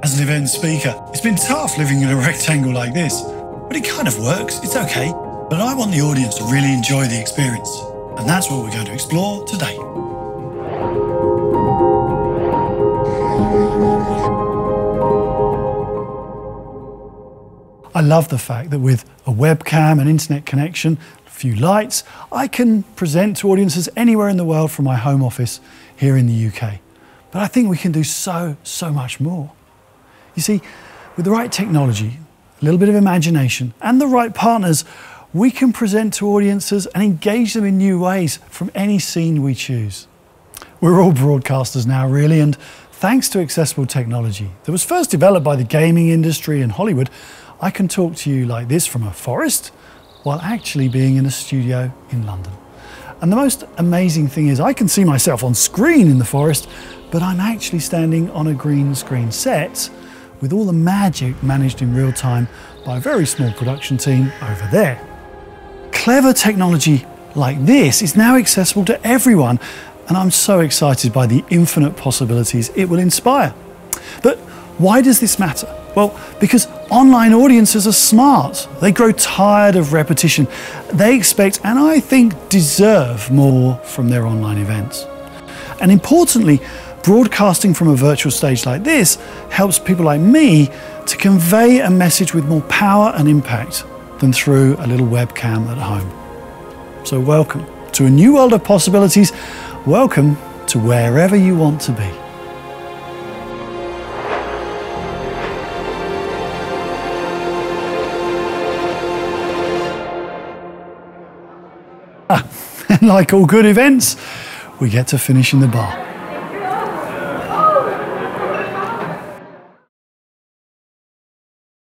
As an event speaker, it's been tough living in a rectangle like this, but it kind of works, it's okay. But I want the audience to really enjoy the experience, and that's what we're going to explore today. I love the fact that with a webcam, an internet connection, a few lights, I can present to audiences anywhere in the world from my home office here in the UK. But I think we can do so, so much more. You see, with the right technology, a little bit of imagination, and the right partners, we can present to audiences and engage them in new ways from any scene we choose. We're all broadcasters now, really, and thanks to accessible technology that was first developed by the gaming industry in Hollywood, I can talk to you like this from a forest while actually being in a studio in London. And the most amazing thing is I can see myself on screen in the forest, but I'm actually standing on a green screen set with all the magic managed in real time by a very small production team over there. Clever technology like this is now accessible to everyone, and I'm so excited by the infinite possibilities it will inspire. But why does this matter? Well, because online audiences are smart. They grow tired of repetition. They expect, and I think deserve, more from their online events. And importantly, broadcasting from a virtual stage like this helps people like me to convey a message with more power and impact than through a little webcam at home. So, welcome to a new world of possibilities. Welcome to wherever you want to be. Ah, like all good events, we get to finish in the bar.